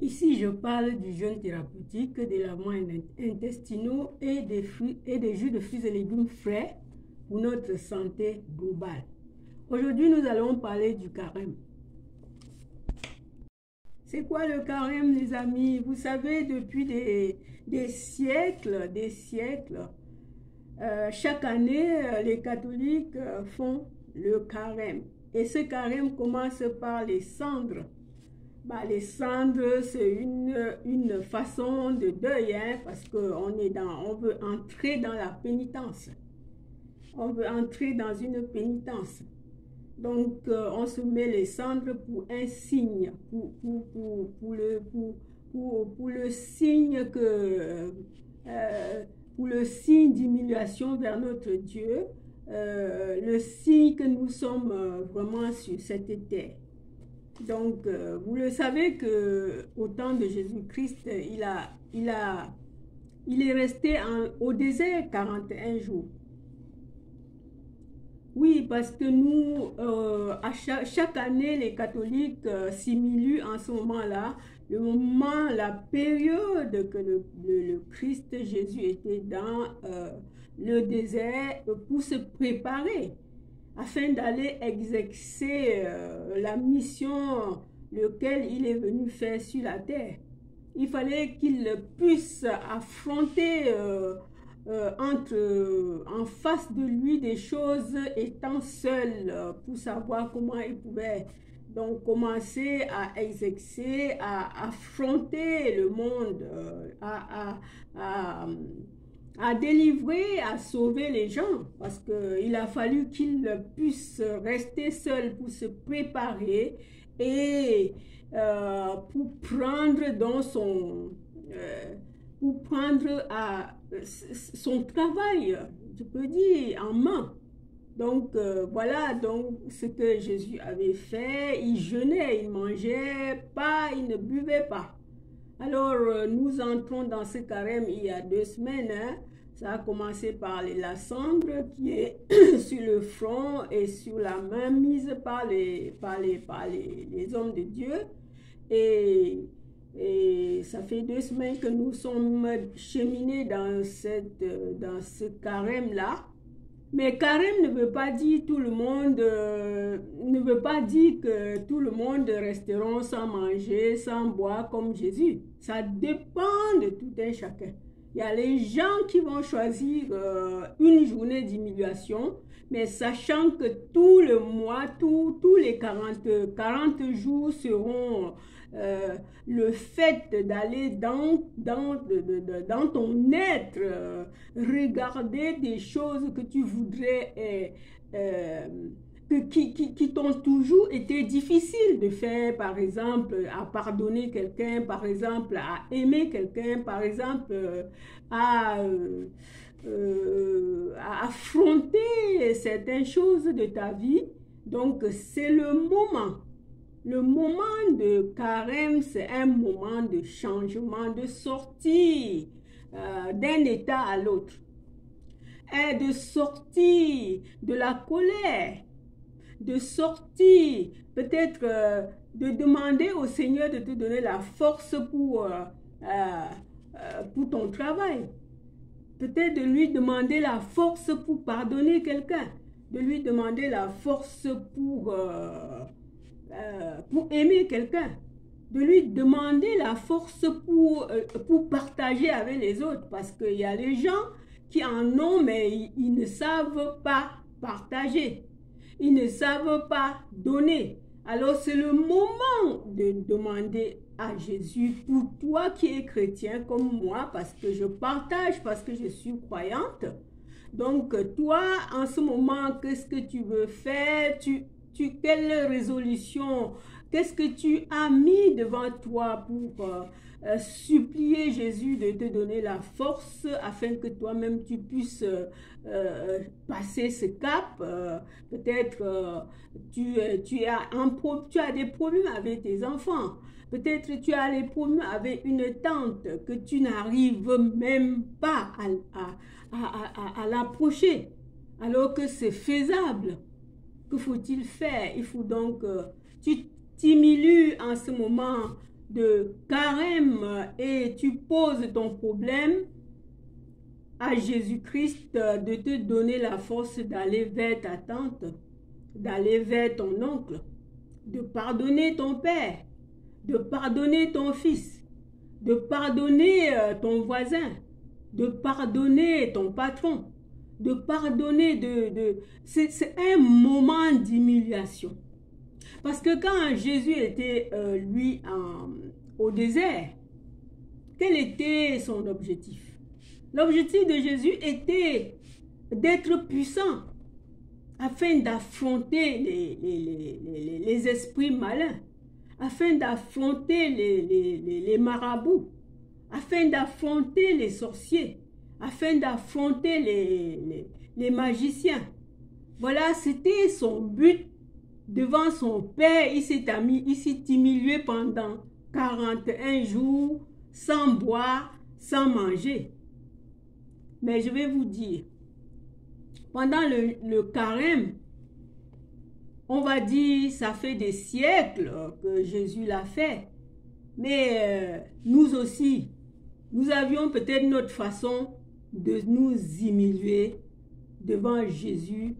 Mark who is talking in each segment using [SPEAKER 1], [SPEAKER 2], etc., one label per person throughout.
[SPEAKER 1] Ici, je parle du jeûne thérapeutique, des lavements intestinaux et des, fruits, et des jus de fruits et légumes frais pour notre santé globale. Aujourd'hui, nous allons parler du carême. C'est quoi le carême, les amis? Vous savez, depuis des, siècles, des siècles, euh, chaque année, euh, les catholiques euh, font le carême. Et ce carême commence par les cendres. Bah, les cendres, c'est une, une, façon de deuil, hein, parce qu'on est dans, on veut entrer dans la pénitence. On veut entrer dans une pénitence. Donc, on se met les cendres pour un signe, pour, pour, pour, pour le, pour, le signe que pour le signe d'humiliation vers notre Dieu, euh, le signe que nous sommes euh, vraiment sur cette terre. Donc, euh, vous le savez que au temps de Jésus-Christ, il, est resté au désert 41 jours. Oui, parce que nous, à chaque, année, les catholiques simulent en ce moment-là le moment, la période que le, Christ Jésus était dans euh, le désert pour se préparer afin d'aller exercer euh, la mission lequel il est venu faire sur la terre. Il fallait qu'il puisse affronter euh, entre, en face de lui des choses étant seul pour savoir comment il pouvait donc, commencer à exercer, à affronter le monde, euh, à, à, à, délivrer, à sauver les gens. Parce qu'il a fallu qu'il puisse rester seul pour se préparer et euh, pour prendre dans son... Euh, pour prendre à, son travail, je peux dire, en main. Donc euh, voilà donc ce que Jésus avait fait. Il jeûnait, il mangeait pas, il ne buvait pas. Alors euh, nous entrons dans ce carême il y a deux semaines. Hein. Ça a commencé par la cendre qui est sur le front et sur la main mise par les, par les, hommes de Dieu. Et, ça fait deux semaines que nous sommes cheminés dans, dans ce carême-là. Mais carême ne veut pas dire tout le monde, euh, ne veut pas dire que tout le monde resteront sans manger, sans boire comme Jésus. Ça dépend de tout un chacun. Il y a les gens qui vont choisir euh, une journée d'humiliation, mais sachant que tout le mois, tous les 40, 40 jours seront euh, le fait d'aller dans, dans, dans ton être, euh, regarder des choses que tu voudrais, euh, qui, qui, qui t'ont toujours été difficiles de faire, par exemple, à pardonner quelqu'un, par exemple, à aimer quelqu'un, par exemple, à affronter certaines choses de ta vie. Donc, c'est le moment le moment de carême, c'est un moment de changement, de sortie euh, d'un état à l'autre. De sortir de la colère, de sortir, peut-être euh, de demander au Seigneur de te donner la force pour, euh, pour ton travail. Peut-être de lui demander la force pour pardonner quelqu'un, de lui demander la force pour euh, pour aimer quelqu'un, de lui demander la force pour, euh, pour partager avec les autres. Parce qu'il y a les gens qui en ont, mais ils, ne savent pas partager. Ils ne savent pas donner. Alors c'est le moment de demander à Jésus pour toi qui es chrétien comme moi, parce que je partage, parce que je suis croyante. Donc toi, en ce moment, qu'est-ce que tu veux faire? Tu, tu, quelle résolution, qu'est-ce que tu as mis devant toi pour euh, euh, supplier Jésus de te donner la force afin que toi-même tu puisses euh, passer ce cap. Peut-être tu, tu, as tu as des problèmes avec tes enfants. Peut-être tu as des problèmes avec une tante que tu n'arrives même pas à, à, à l'approcher alors que c'est faisable. Que faut-il faire? Il faut donc, euh, tu t'humilies en ce moment de carême et tu poses ton problème à Jésus-Christ de te donner la force d'aller vers ta tante, d'aller vers ton oncle, de pardonner ton père, de pardonner ton fils, de pardonner euh, ton voisin, de pardonner ton patron, de pardonner, de, de c'est un moment d'humiliation. Parce que quand Jésus était, euh, lui, au désert, quel était son objectif? L'objectif de Jésus était d'être puissant afin d'affronter les, esprits malins, afin d'affronter les, marabouts, afin d'affronter les sorciers, afin d'affronter les, magiciens. Voilà, c'était son but devant son Père. Il s'est humilié pendant 41 jours sans boire, sans manger. Mais je vais vous dire, pendant le, carême, on va dire, ça fait des siècles que Jésus l'a fait. Mais euh, nous aussi, nous avions peut-être notre façon de nous humilier devant Jésus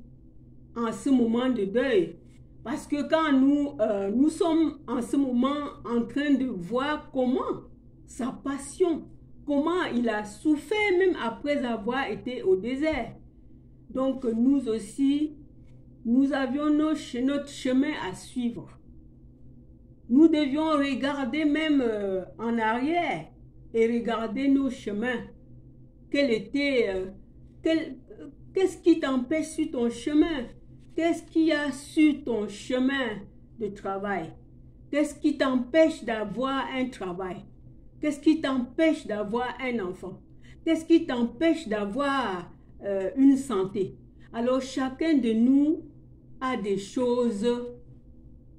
[SPEAKER 1] en ce moment de deuil. Parce que quand nous, euh, nous sommes en ce moment en train de voir comment sa passion, comment il a souffert même après avoir été au désert. Donc nous aussi, nous avions notre chemin à suivre. Nous devions regarder même euh, en arrière et regarder nos chemins. Euh, qu'est-ce qui t'empêche sur ton chemin? Qu'est-ce qui a sur ton chemin de travail? Qu'est-ce qui t'empêche d'avoir un travail? Qu'est-ce qui t'empêche d'avoir un enfant? Qu'est-ce qui t'empêche d'avoir euh, une santé? Alors chacun de nous a des choses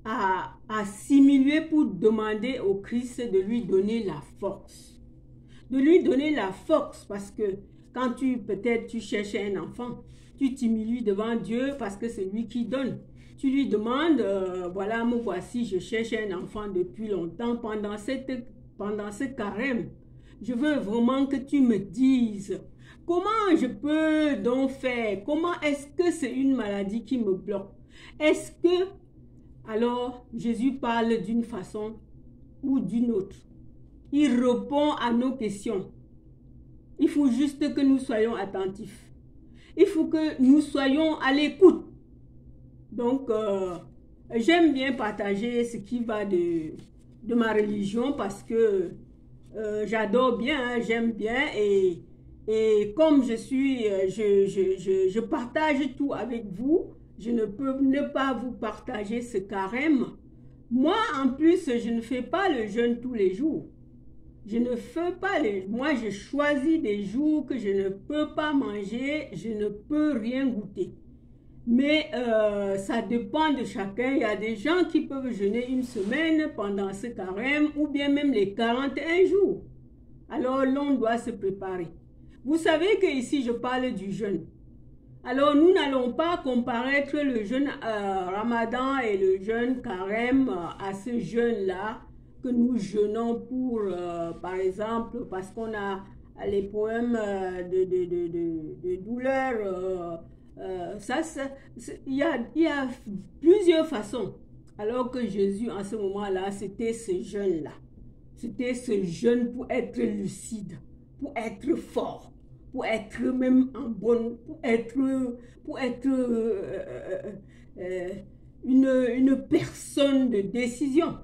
[SPEAKER 1] à assimiler pour demander au Christ de lui donner la force. De lui donner la force parce que quand tu peut-être tu cherches un enfant, tu t'humilies devant Dieu parce que c'est lui qui donne. Tu lui demandes, euh, voilà, me voici, je cherche un enfant depuis longtemps pendant pendant ce carême, je veux vraiment que tu me dises comment je peux donc faire, comment est-ce que c'est une maladie qui me bloque? Est-ce que, alors, Jésus parle d'une façon ou d'une autre? Il répond à nos questions. Il faut juste que nous soyons attentifs. Il faut que nous soyons à l'écoute. Donc, euh, j'aime bien partager ce qui va de, de ma religion parce que euh, j'adore bien, hein, j'aime bien et, et comme je suis, euh, je, je, je, partage tout avec vous, je ne peux ne pas vous partager ce carême. Moi, en plus, je ne fais pas le jeûne tous les jours. Je ne fais pas les... Moi, je choisis des jours que je ne peux pas manger, je ne peux rien goûter. Mais euh, ça dépend de chacun. Il y a des gens qui peuvent jeûner une semaine pendant ce carême ou bien même les 41 jours. Alors l'on doit se préparer. Vous savez que ici je parle du jeûne. Alors nous n'allons pas comparer le jeûne euh, ramadan et le jeûne carême euh, à ce jeûne-là que nous jeûnons pour, par exemple, parce qu'on a les poèmes de, de, de, de douleur euh, ça, il y a, y a plusieurs façons. Alors que Jésus, en ce moment-là, c'était ce jeûne-là. C'était ce jeûne pour être lucide, pour être fort, pour être même en bonne, pour être, pour être euh, euh, une, une personne de décision.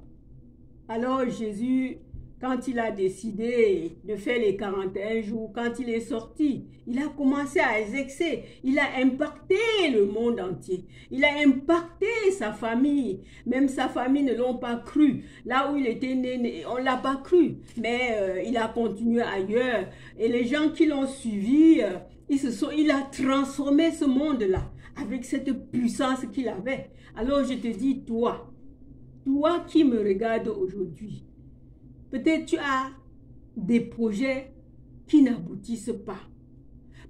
[SPEAKER 1] Alors Jésus quand il a décidé de faire les 41 jours, quand il est sorti, il a commencé à exercer. Il a impacté le monde entier. Il a impacté sa famille. Même sa famille ne l'ont pas cru. Là où il était né, on l'a pas cru. Mais euh, il a continué ailleurs. Et les gens qui l'ont suivi, euh, ils se sont, il a transformé ce monde-là avec cette puissance qu'il avait. Alors je te dis, toi, toi qui me regardes aujourd'hui, Peut-être tu as des projets qui n'aboutissent pas.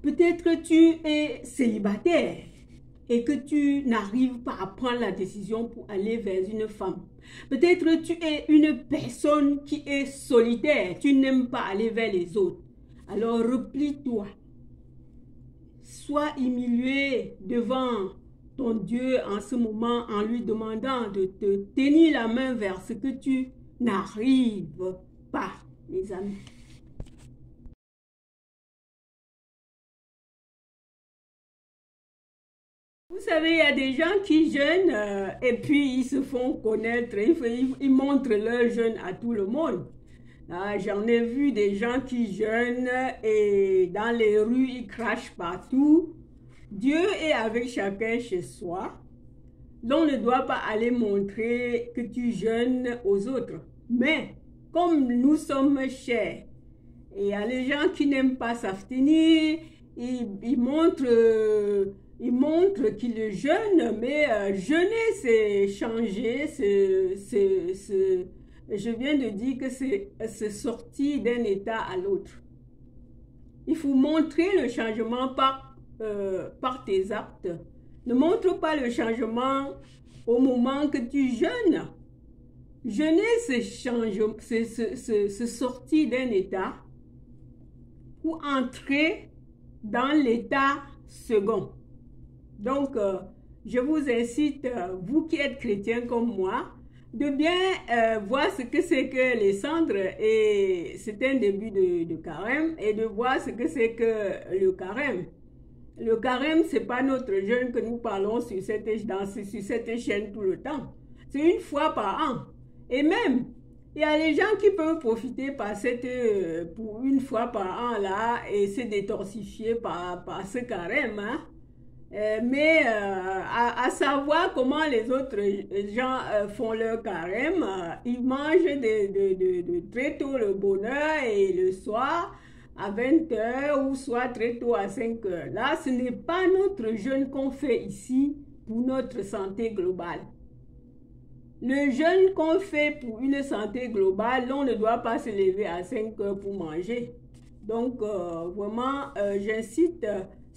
[SPEAKER 1] Peut-être tu es célibataire et que tu n'arrives pas à prendre la décision pour aller vers une femme. Peut-être tu es une personne qui est solitaire, tu n'aimes pas aller vers les autres. Alors replie-toi. Sois humilié devant ton Dieu en ce moment en lui demandant de te tenir la main vers ce que tu n'arrives pas, les amis. Vous savez, il y a des gens qui jeûnent euh, et puis ils se font connaître, ils, ils, montrent leur jeûne à tout le monde. Ah, j'en ai vu des gens qui jeûnent et dans les rues, ils crachent partout. Dieu est avec chacun chez soi. L'on ne doit pas aller montrer que tu jeûnes aux autres. Mais comme nous sommes chers, il y a les gens qui n'aiment pas s'abstenir, ils, ils montrent... Euh, il montre qu'il jeûne, mais euh, jeûner, c'est changer, c'est, je viens de dire que c'est sorti d'un état à l'autre. Il faut montrer le changement par, euh, par tes actes. Ne montre pas le changement au moment que tu jeûnes. Jeûner, c'est c'est sortir d'un état pour entrer dans l'état second. Donc, euh, je vous incite, euh, vous qui êtes chrétiens comme moi, de bien voir ce que c'est que les cendres et c'est un début de, carême et de voir ce que c'est que le carême. Le carême, c'est pas notre jeûne que nous parlons sur cette, dans, sur cette chaîne tout le temps. C'est une fois par an. Et même, il y a les gens qui peuvent profiter par cette, pour une fois par an là et se détorsifier par, ce carême. Hein. Euh, mais euh, à, savoir comment les autres gens euh, font leur carême, ils mangent de, très tôt le bonheur et le soir à 20h ou soit très tôt à 5h. Là, ce n'est pas notre jeûne qu'on fait ici pour notre santé globale. Le jeûne qu'on fait pour une santé globale, on ne doit pas se lever à 5 heures pour manger. Donc, vraiment, j'incite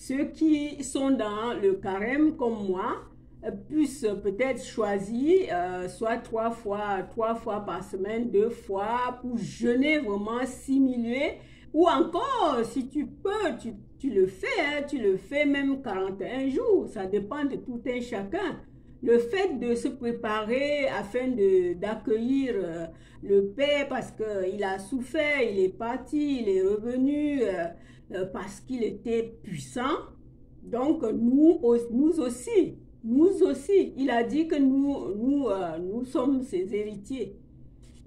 [SPEAKER 1] ceux qui sont dans le carême comme moi euh, puissent peut-être choisir euh, soit trois fois, trois fois par semaine, deux fois pour jeûner vraiment simuler ou encore si tu peux, tu, le fais, hein, tu le fais même 41 jours, ça dépend de tout un chacun. Le fait de se préparer afin d'accueillir euh, le Père parce qu'il a souffert, il est parti, il est revenu, euh, parce qu'il était puissant. Donc nous, nous aussi, nous aussi, il a dit que nous, nous, euh, nous sommes ses héritiers.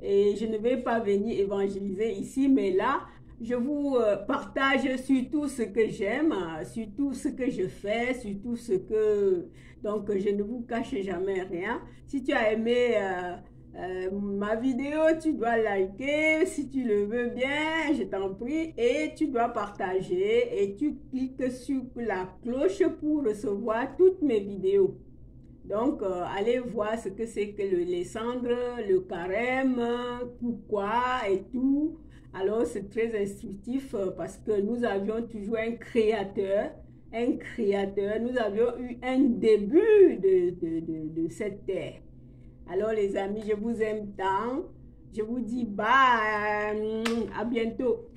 [SPEAKER 1] Et je ne vais pas venir évangéliser ici, mais là, je vous euh, partage sur tout ce que j'aime, sur tout ce que je fais, sur tout ce que... Donc, je ne vous cache jamais rien. Si tu as aimé euh, ma vidéo, tu dois liker si tu le veux bien, je t'en prie, et tu dois partager et tu cliques sur la cloche pour recevoir toutes mes vidéos. Donc, euh, allez voir ce que c'est que le, les cendres, le carême, pourquoi et tout. Alors, c'est très instructif euh, parce que nous avions toujours un créateur, un créateur. Nous avions eu un début de, de, de, de cette terre. Alors les amis, je vous aime tant. Je vous dis bye. À bientôt.